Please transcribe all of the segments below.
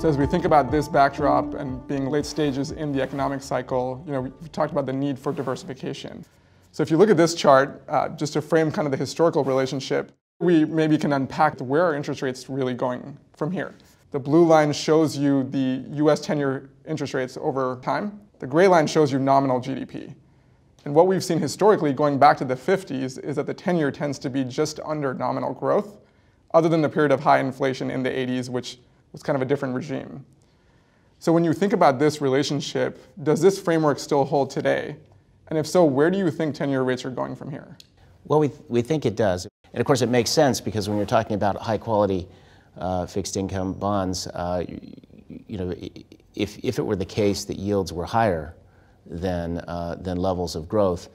So as we think about this backdrop and being late stages in the economic cycle, you know, we talked about the need for diversification. So if you look at this chart, uh, just to frame kind of the historical relationship, we maybe can unpack where are interest rates really going from here. The blue line shows you the US 10-year interest rates over time. The gray line shows you nominal GDP. And what we've seen historically going back to the 50s is that the 10-year tends to be just under nominal growth, other than the period of high inflation in the 80s, which was kind of a different regime. So when you think about this relationship, does this framework still hold today? And if so, where do you think 10-year rates are going from here? Well, we, we think it does. And of course, it makes sense because when you're talking about high quality uh, fixed income bonds, uh, you, you, know, if, if it were the case that yields were higher than, uh, than levels of growth,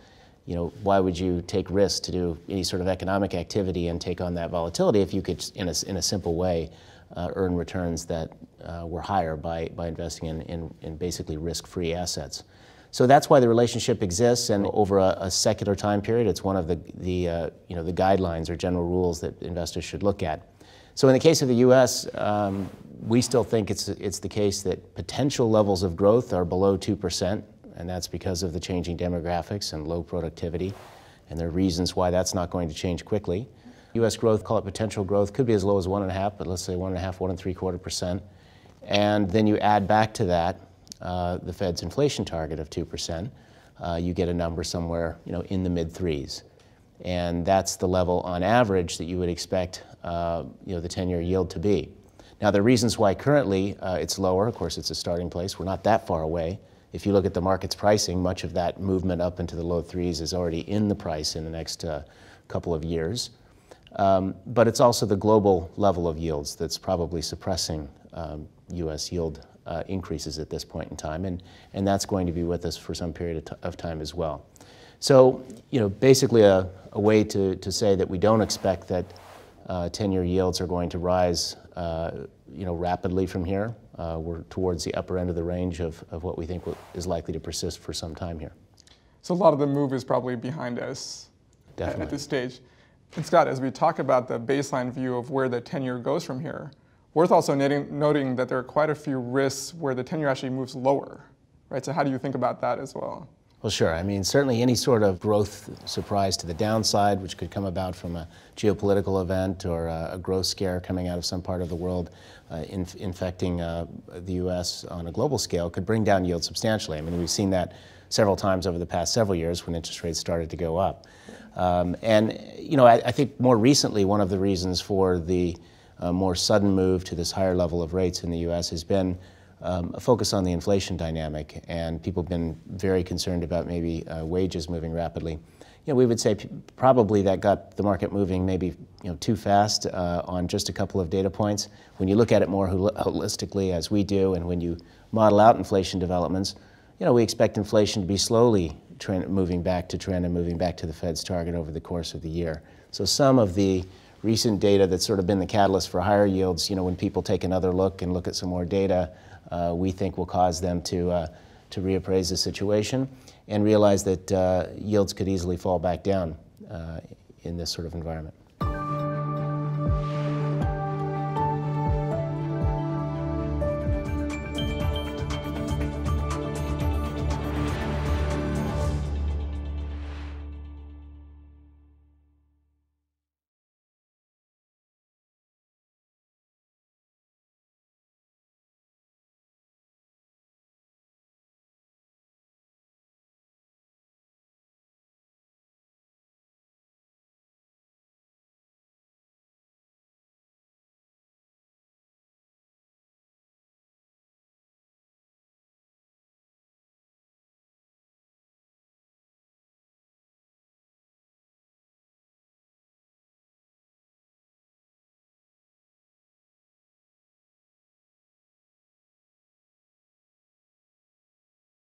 you know, why would you take risks to do any sort of economic activity and take on that volatility if you could, in a, in a simple way, uh, earn returns that uh, were higher by, by investing in, in, in basically risk-free assets. So that's why the relationship exists, and over a, a secular time period, it's one of the, the, uh, you know, the guidelines or general rules that investors should look at. So in the case of the U.S., um, we still think it's, it's the case that potential levels of growth are below 2%, and that's because of the changing demographics and low productivity, and there are reasons why that's not going to change quickly. U.S. growth, call it potential growth, could be as low as one and a half, but let's say one and a half, one and three quarter percent. And then you add back to that uh, the Fed's inflation target of two percent. Uh, you get a number somewhere, you know, in the mid threes, and that's the level on average that you would expect, uh, you know, the 10-year yield to be. Now, the reasons why currently uh, it's lower, of course, it's a starting place. We're not that far away. If you look at the market's pricing, much of that movement up into the low threes is already in the price in the next uh, couple of years. Um, but it's also the global level of yields that's probably suppressing um, U.S. yield uh, increases at this point in time, and, and that's going to be with us for some period of, of time as well. So, you know, basically a, a, way to, to say that we don't expect that 10-year uh, yields are going to rise, uh, you know, rapidly from here. Uh, we're towards the upper end of the range of, of what we think is likely to persist for some time here. So a lot of the move is probably behind us Definitely. at this stage. And Scott, as we talk about the baseline view of where the 10-year goes from here, worth also noting, noting that there are quite a few risks where the 10-year actually moves lower, right? So how do you think about that as well? Well, sure. I mean, certainly any sort of growth surprise to the downside, which could come about from a geopolitical event or a, a growth scare coming out of some part of the world uh, in, infecting uh, the U.S. on a global scale, could bring down yield substantially. I mean, we've seen that several times over the past several years when interest rates started to go up. Um, and, you know, I, I, think more recently, one of the reasons for the uh, more sudden move to this higher level of rates in the U.S. has been um, a focus on the inflation dynamic, and people have been very concerned about maybe uh, wages moving rapidly. You know, we would say probably that got the market moving maybe you know too fast uh, on just a couple of data points. When you look at it more holistically, as we do, and when you model out inflation developments, you know, we expect inflation to be slowly trend, moving back to trend and moving back to the Fed's target over the course of the year. So some of the recent data that's sort of been the catalyst for higher yields, you know, when people take another look and look at some more data, uh, we think will cause them to, uh, to reappraise the situation and realize that uh, yields could easily fall back down uh, in this sort of environment.